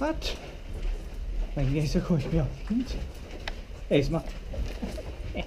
Hát, megnézzük, hogy mi a kint. Nézd ma. Min?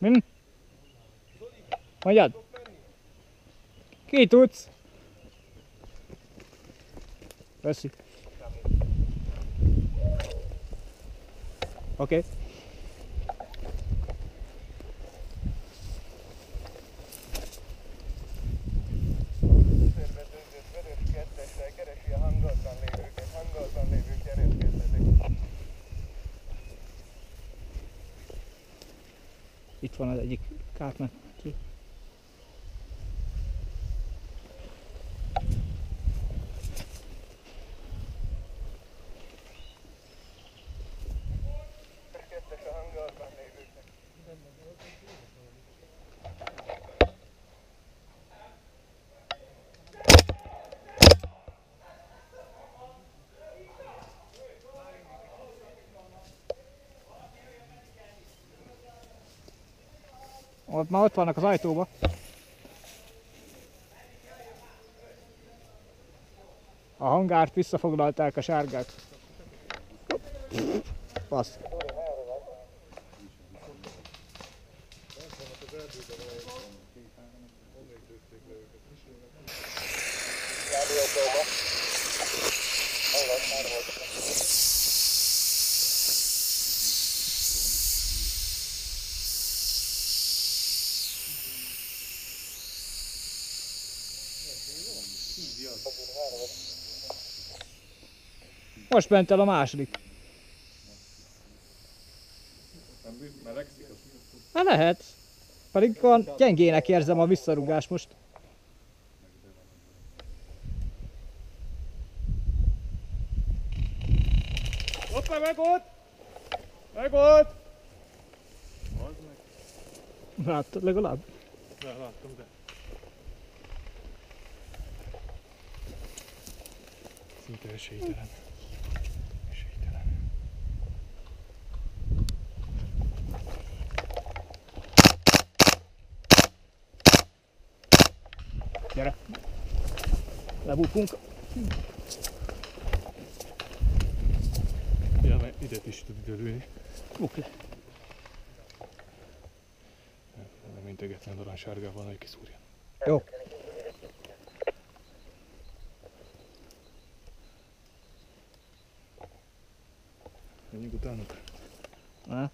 Hm? Olha. Que é Assim. Ok. Ott már ott vannak az ajtóba. A hangárt visszafoglalták a sárgák. Passz. Rádiótóba. Hallgat már volt. Most ment el a második. Hát lehet. Pedig van, gyengének érzem a visszarugás most. Hoppá, meg ott! Meg ott! Láttad legalább? De, láttam, de. Szinte esélytelen. Esélytelen. Gyere. Lebukunk. Ja, mert ide is tud időlőni. Buk le. Nem integetlen arany sárgával, hogy kiszúrja. Jó. Menjünk utánuk. Na.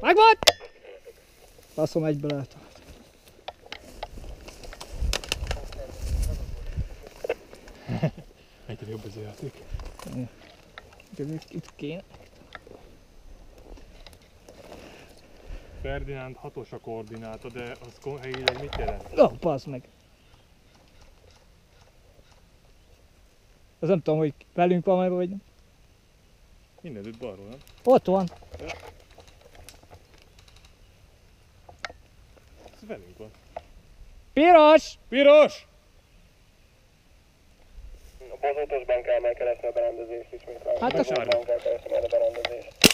Megvan! Faszom egyből eltalált. Egyre jobb ez aí játék. Itt, itt kéne. Ferdinánd hatos a koordináta, de az helyileg mit jelent? Ó, oh, bazd meg. Az nem tudom, hogy velünk van meg, vagy nem. Innen jött balról, nem? Ott van. Ez velünk van. Piros! Piros! A bozótosban kell megkeresni a berendezést ismét. Hát a sárga. kell keresni a berendezést.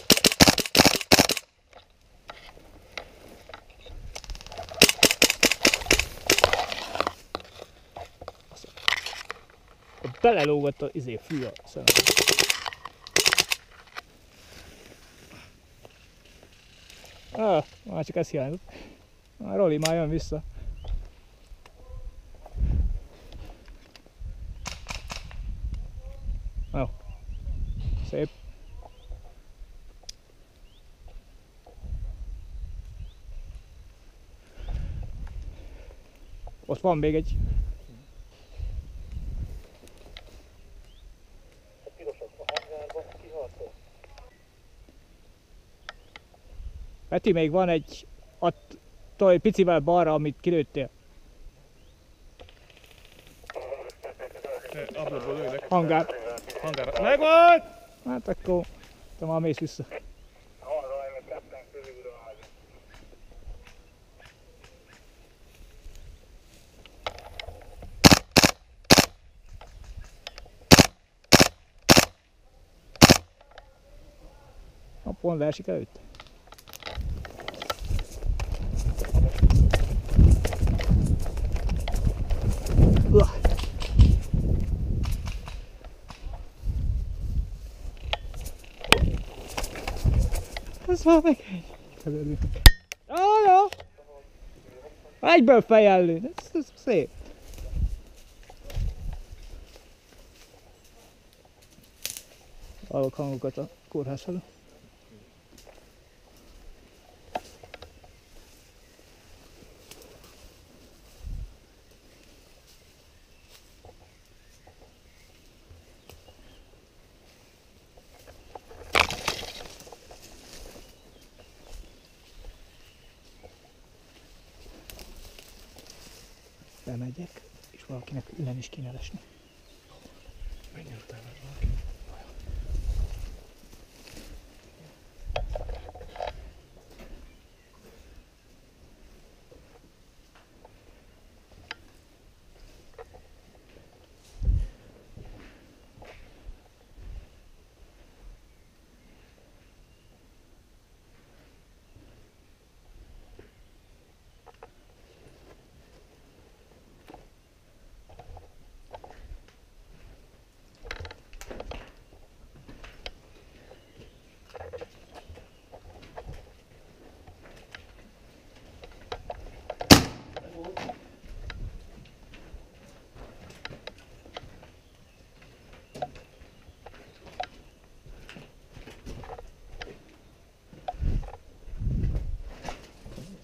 Telelógott a izé, fű a szemem. Ah, már csak ez hiányzott. Már Roli már jön vissza. Jó. Szép. Ott van még egy. Peti, még van egy ott toj picivel balra, amit kilőttél. Ablakból lőnek. Hangár. Hangár. Megvolt! Hát akkor te már mész vissza. A pont leesik előtt. Ez már meg egy. Felelő. Ó, jó. Egyből fejellő. Ez, ez szép. Hallok hangokat a kórház felől. Bemegyek, és valakinek innen is kéne lesni. Menj utána valaki.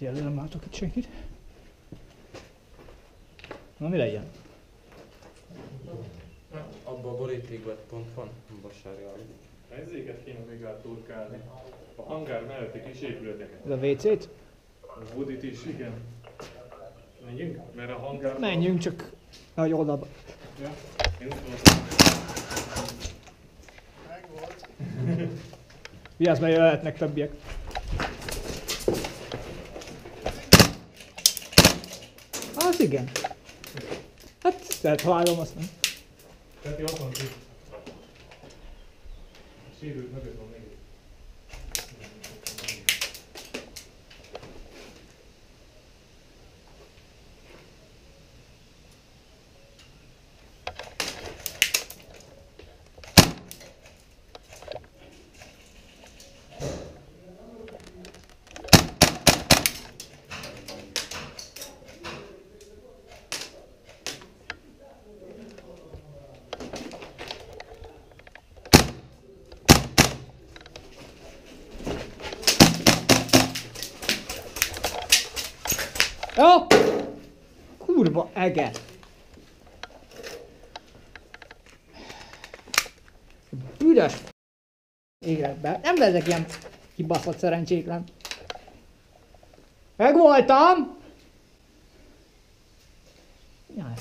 Egyelőre nem látok itt senkit. Na mi legyen? Abba a borítékban pont van, a sárga. Ezeket kéne még átturkálni. A hangár melletti kis épületeket. Ez a WC-t? A Woodit is, igen. Menjünk? Mert a hangár... Menjünk csak nagy oldalba. Ja. Én. Vigyázz, mert jöhetnek többiek. Az igen. Hát, lehet halálom azt nem. Peti, ott van ki. A sérült mögött van még egy. Jó! Kurva ege! Büdös életben. Nem leszek ilyen kibaszott szerencsétlen. Megvoltam! Jaj.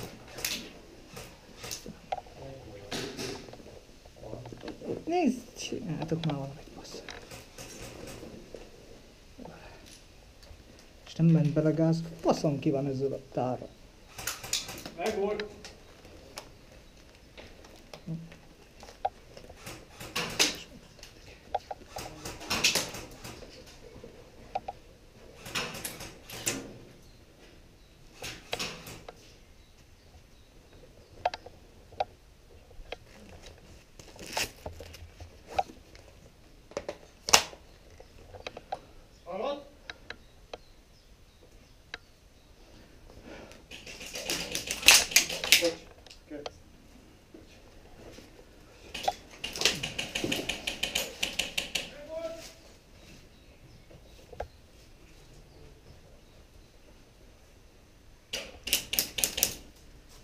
Nézd, csináltok már valamit, bassz. És nem ment bele gáz, faszom ki van ezzel a tárra. Megvolt!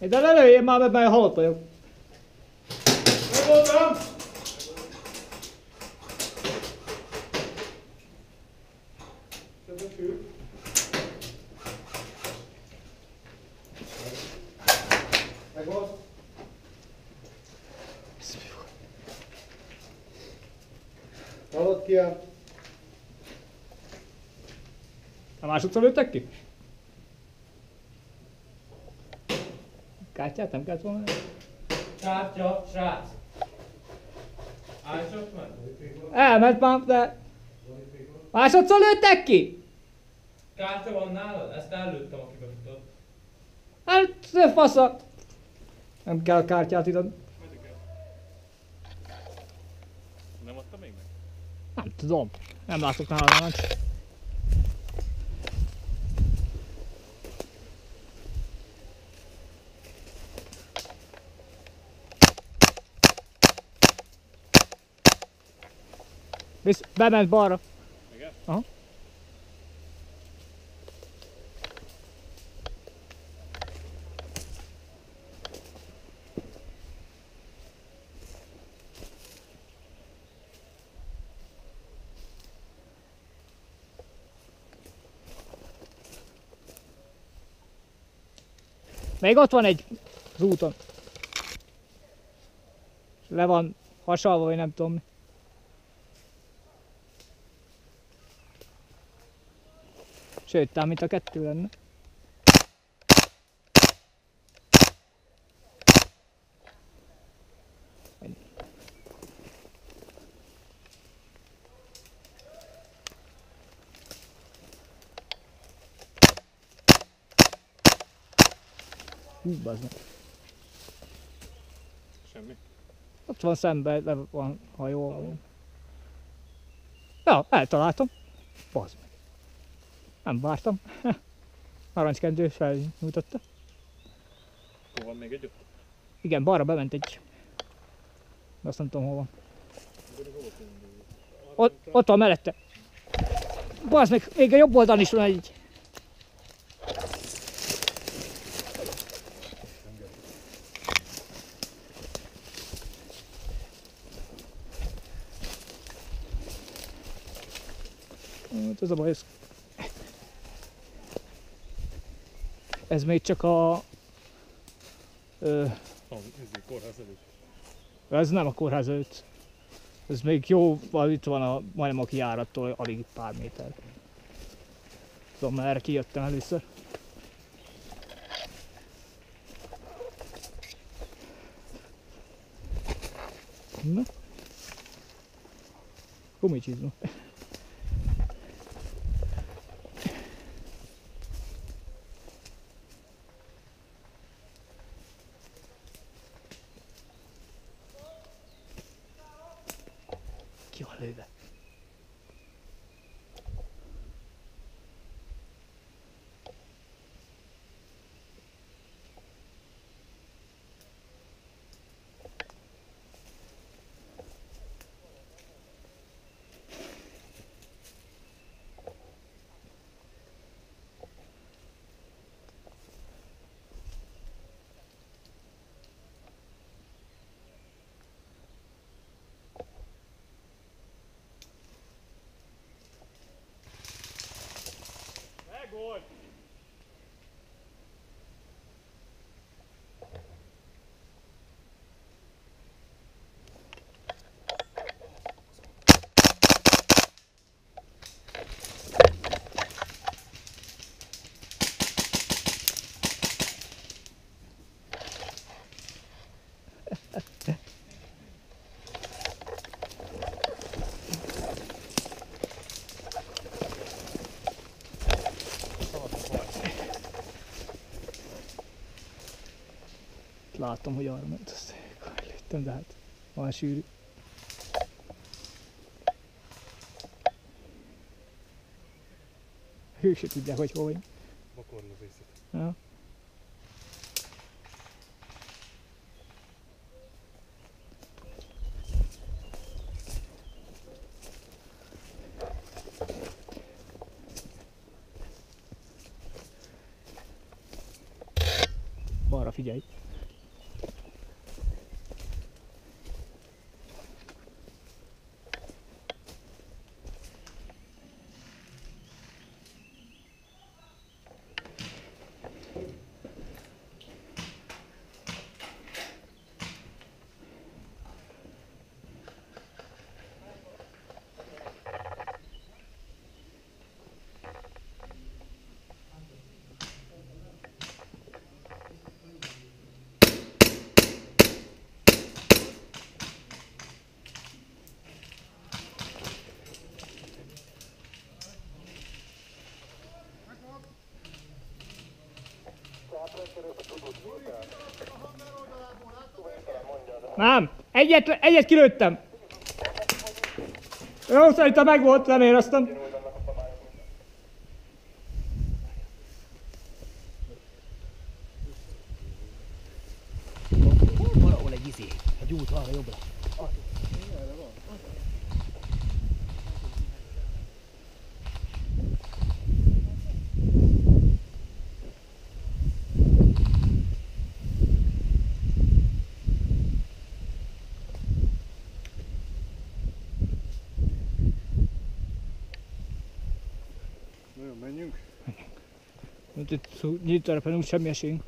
De ne lőjél már, mert már halott vagyok. Megvolt? Hallott ki a... A másodszor lőttek ki? Kártyát nem kellett volna? Kártya, srác! Állj csak meg! Elment már, de... Másodszor lőttek ki? Kártya van nálad? Ezt ellőttem, aki befutott. Hát, fasza. Nem kell a kártyát ide. Nem adta még meg? Nem tudom. Nem látok nála nagy. Visz, bement balra. Igen? Aha. Még ott van egy az úton. Le van hasalva, vagy nem tudom mi. Sőt, talán mint a kettő lenne. Hú, bazd. Semmi. Ott van szemben, le van hajó. Ja, eltaláltam. Bazd meg. Nem vártam. Narancskendő felnyújtotta. Hol van még egy ott? Igen, balra bement egy. De azt nem tudom hol van. Ott, ott van mellette. Bazd meg, még a jobb oldalon is van egy. Hát ez a baj, ez... Ez még csak a... Ö, kórház ez nem a kórház előtt. Ez még jó, itt van a, majdnem a kijárattól alig pár méter. Tudom, mert erre kijöttem először. Na. Gumicsizma. Ki van lőve? Megvolt! Látom, hogy arra ment, azt lőttem, de hát van sűrű. Ő se tudják, hogy hol vagyunk. Makorlövészet. Ja. Balra figyelj. Nem, egyet, egyet kilőttem. Jó, szerintem meg volt, nem éreztem. Valahol egy izé, egy út arra jobbra. Nagyon menjünk. Mint itt nyílt terepen úgy semmi esélyünk.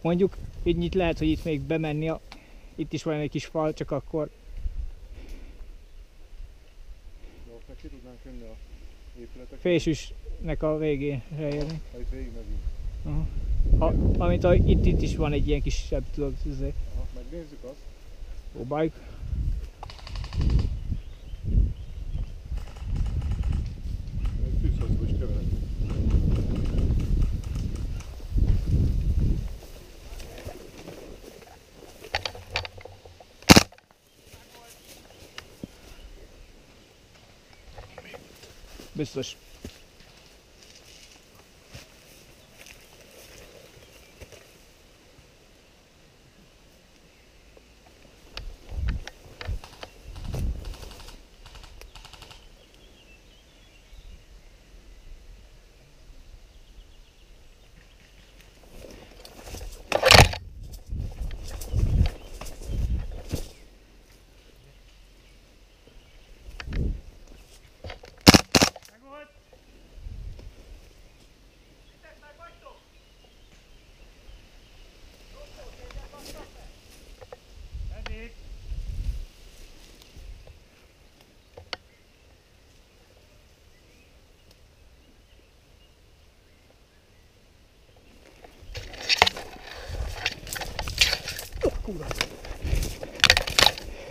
Mondjuk, így nyit lehet, hogy itt még bemenni, a, itt is van egy kis fal, csak akkor ott meg ki tudnánk jönni a épületek. fésűsnek a végére érni. Ha itt végig megyünk. Ha, amit a, itt, itt is van egy ilyen kisebb, tudod, izé, Aha, megnézzük azt. próbáljuk. Beijos.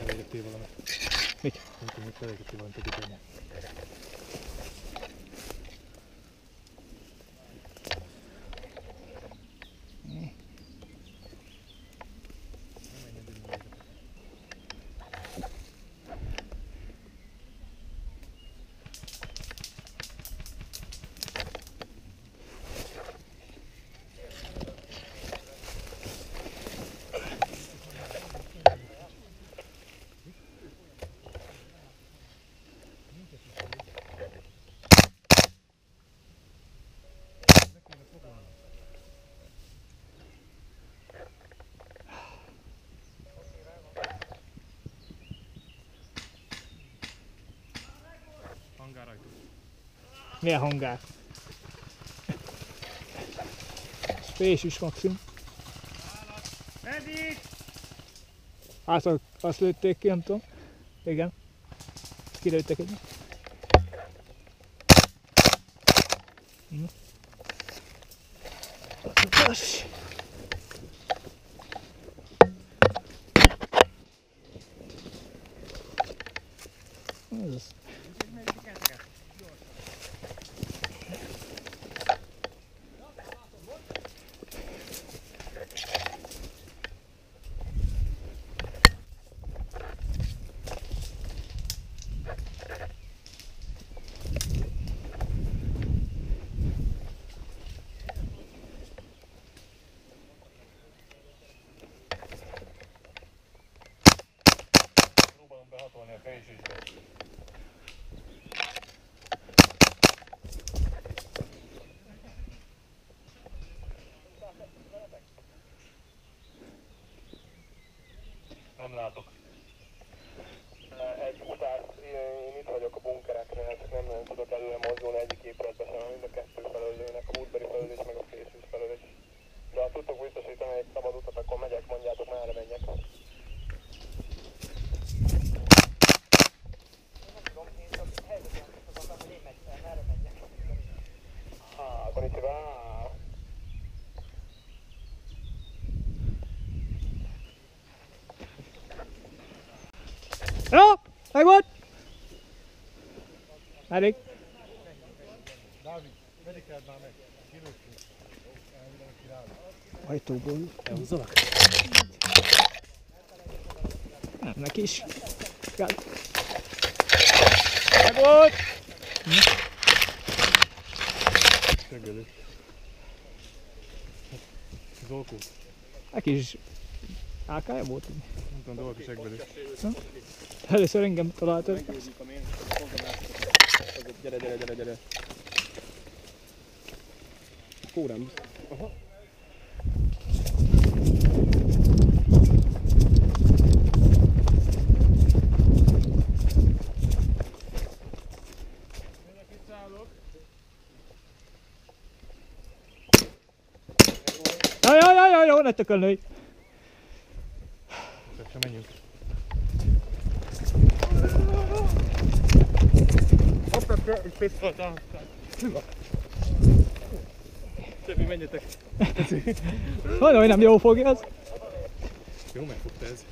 Elégettél valamit? Mit? Nem tudom, hogy elégettél valamit a gitárnak. Milyen hangár? Fésűs maximum. Hát azt- azt lőtték ki, nem tudom. Igen. Kilőttek egy. Mhm. Kösz. Látok. Egy utás, én itt vagyok a bunkereknél, csak nem nagyon tudok előre mozdulni egyik épületbe sem, mind a kettő felől lőnek, a múltbeli felől is, meg a késős felől is. De ha tudtok biztosítani egy szabad utat, akkor megyek, mondjátok, merre menjek. Ah, konnichiwa. Volt. Elég. Dávid, medikeld már meg. Ajtóból elhúzolak. Nem, neki is. Kell. Meg volt. Seggelő. Zolkó. Neki is AK-ja volt. Nem tudom, Dolki seggelő. Először engem találtak. Gyere, gyere, gyere, gyere. Kórám. Aha. Jaj, jaj, jaj, jaj, jó, ne tökölnőj. Csak sem menjünk. Hoppá, egy pisztolt. Többi, menjetek. Mondom, hogy nem jó fogja az. Jó, megfogta ez.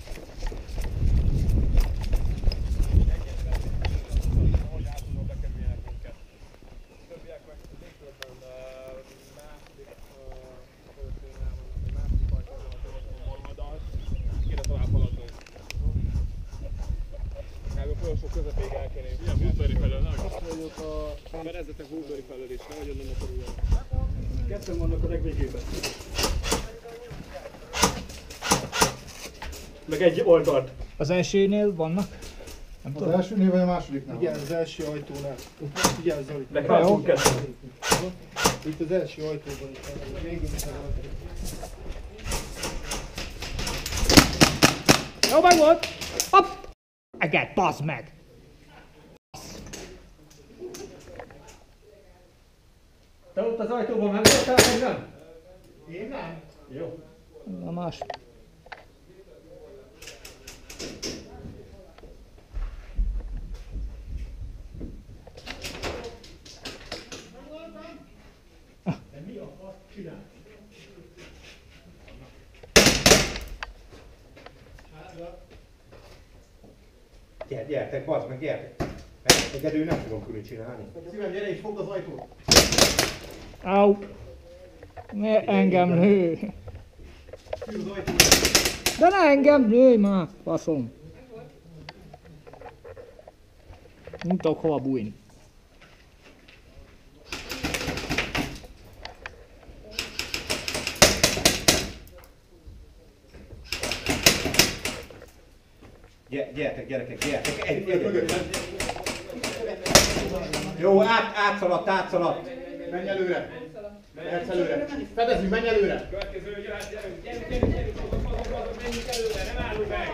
Kéne tovább haladnunk. Kb. a folyosó közepéig el kéne jutni. Ilyen Woodbury felől, nem? Azt mondjuk a Ferezetek Woodbury felől is, nehogy onnan ne kerüljön. Ketten vannak a legvégében. Meg egy oldalt. Az elsőnél vannak? Nem Az tudom. elsőnél vagy a másodiknál? Igen, az első ajtónál. Figyelj, Zoli. De kvászunk ketten. Itt az első ajtóban. Végül is. Jó, meg volt. Hopp! Eget, bazd meg! Te ott az ajtóban meg voltál, vagy nem? Én nem. Jó. Na más. Gyere, gyertek, bazd meg, gyertek! Mert Egyedül nem tudom külön csinálni. Szívem, gyere és fogd az ajtót. Au! Ne engem lő! De ne engem lőj már, faszom! Nem tudok hova bújni. Gyertek, gyerekek, gyertek! Egy, egy, Jó, át, átszaladt, átszaladt! Menj előre. Mehetsz előre. Fedezzük, menj előre. Következő gyerek, gyerünk, gyerünk, gyerünk, gyerünk, azok, menjünk előre, nem állunk meg!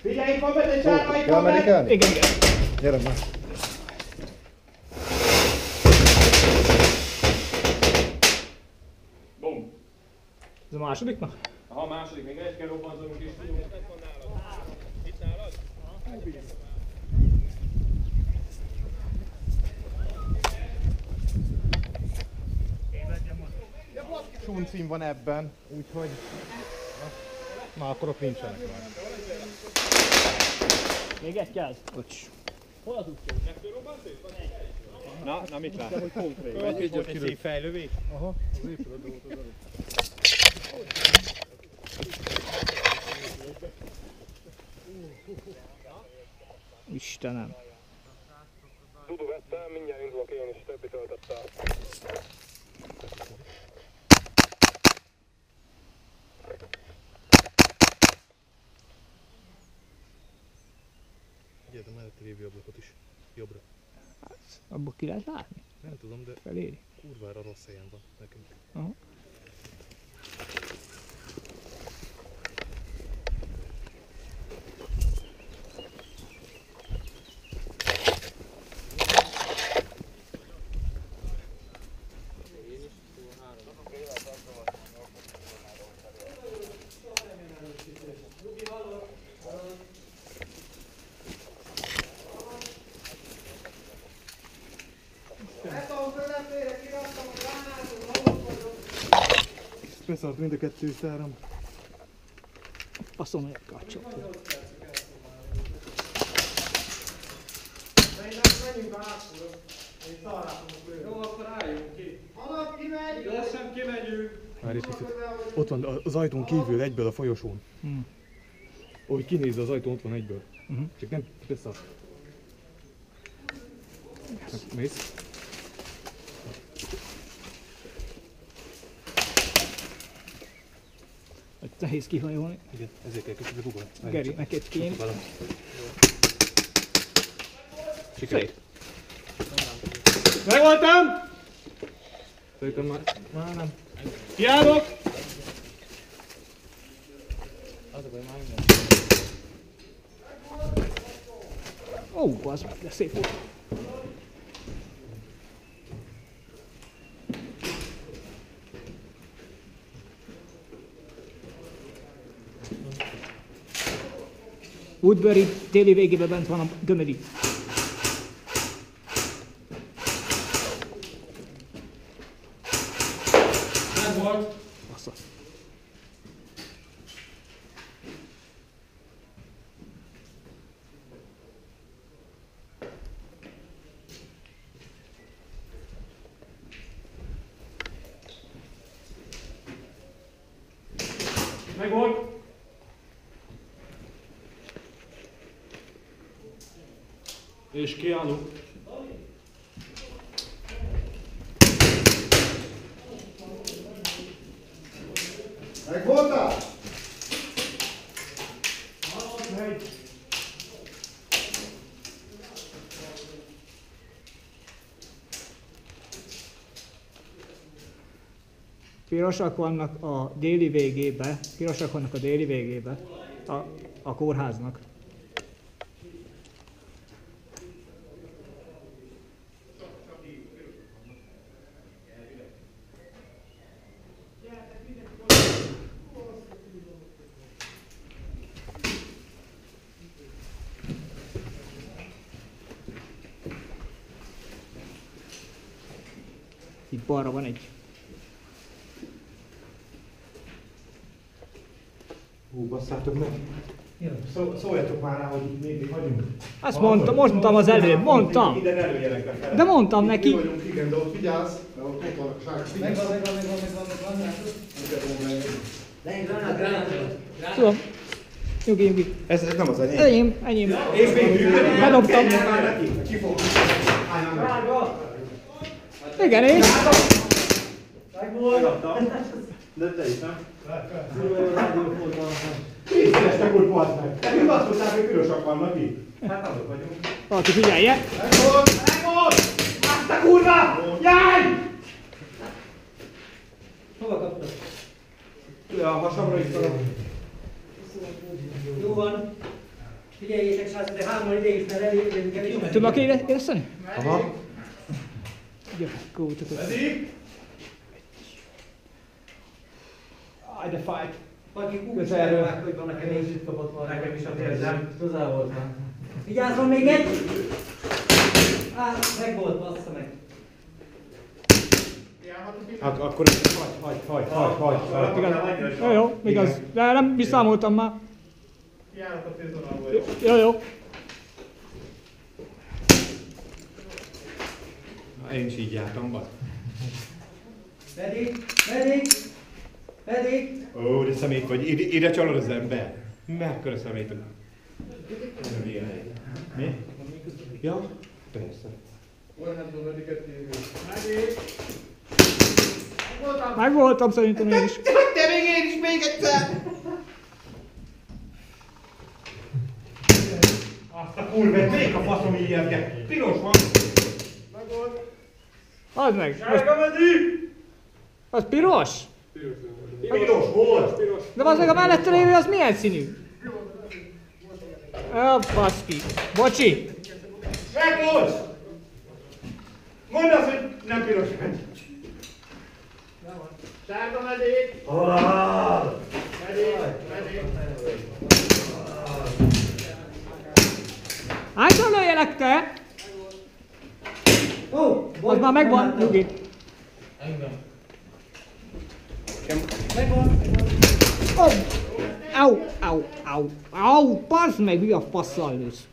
Figyelj, itt van benne egy sárga, itt van medikelni? Igen, igen. Gyere már. Bum. Ez a másodiknak? Ha a második, még egy kell robbanzolunk is tudunk. Suncim van ebben, úgyhogy... Na, akkor ott nincsenek már. Még egy kell. Bocs. Na, na mit lát? Hogy konkrét. Egy szívfejlővé? Aha, az épületben volt az előtt. Istenem. Dudu vettem, mindjárt indulok én is, többi töltöttel. Gyere, a lévő ablakot is. Jobbra. Abba ki lehet látni? Nem tudom, de Feléri. kurvára rossz helyen van nekünk. Aha. Beszart mind a kettő száram. Faszom, hogy a csapó. Jó, akkor álljunk ki. Gyorsan kimegyünk. Egy picit. Ott van az ajtón kívül egyből a folyosón. Hmm. Ahogy kinéz az ajtón, ott van egyből. Mhm. Csak nem beszart. Hát, Mész? Nehéz kihajolni. Igen, ezért kell kicsit rugolni. Geri, neked kéne. Sikerült. Megvoltam! Szerintem már, már nem. Kiállok! Ó, az meg, de szép volt. Woodbury téli végében bent van a gömödi. Nem volt. Asszasz. Meg volt. És kiállunk. Megvoltál? Pirosak vannak a déli végébe, pirosak vannak a déli végébe a, a kórháznak. Balra van egy. Hú, basszátok meg. Szó, szóljatok már rá, hogy még még vagyunk. Azt mondtam, mondtam az előbb, mondtam. Ide előjelekbe fel. De mondtam neki. Mi vagyunk, igen, de ott vigyázz, mert ott ott vannak a sárga Megvan, megvan, megvan, megvan, megvan? Tudom. Nyugi, nyugi. Ez, ez nem az enyém. Enyém, enyém. És még működik. Bedobtam. Már neki. Ki fog? Állj már meg. Igen, és? Készülestek úgy, bazd meg. Te mi azt mondtál, hogy pirosak vannak itt? Hát azok vagyunk. Valaki figyelje. Megvolt! Megvolt! Azt a kurva! Jaj! Hova kaptad? A hasamra is szarom. Jó van. Figyeljétek, srácok, de hárman ide is, mert elég, kevés. Tudok ére- éreszteni? Aha. Jó, kótok. Aj, de fájt. Valaki Közelről. kúcsálják, hogy vannak kevés. kapott volna. Nekem is a érzem. Közel volt már. Vigyázzon még egy! Á, meg volt, bassza meg. Ak- akkor hagy, hagy, hagy, hagy, hagy, hagy. Igaz. Jó, jó, igaz. De nem visszamoltam már. Kiállok a tiltonalból, jó? Jó, Én is így jártam, bad. Pedig, pedig, pedig. Ó, de szemét vagy. Ide, ide csalod az ember. Mekkora szemét vagy. Mi? Ja? Persze. Megvoltam szerintem én is. De még én is még egyszer! Azt a kurvet, még a faszom ilyenke. Piros van. Add meg. Az, az piros? Piros volt. De az meg a mellette lévő az milyen színű? Ó, baszki. Bocsi. Meg volt! Mondd azt, hogy nem piros. Sárga medék! Medék! Medék! Hányszor lőjelek te? Ó, Az már megvan, nyugi. Megvan. Oh! Au, au, au, au, bazd meg, mi a faszal lősz?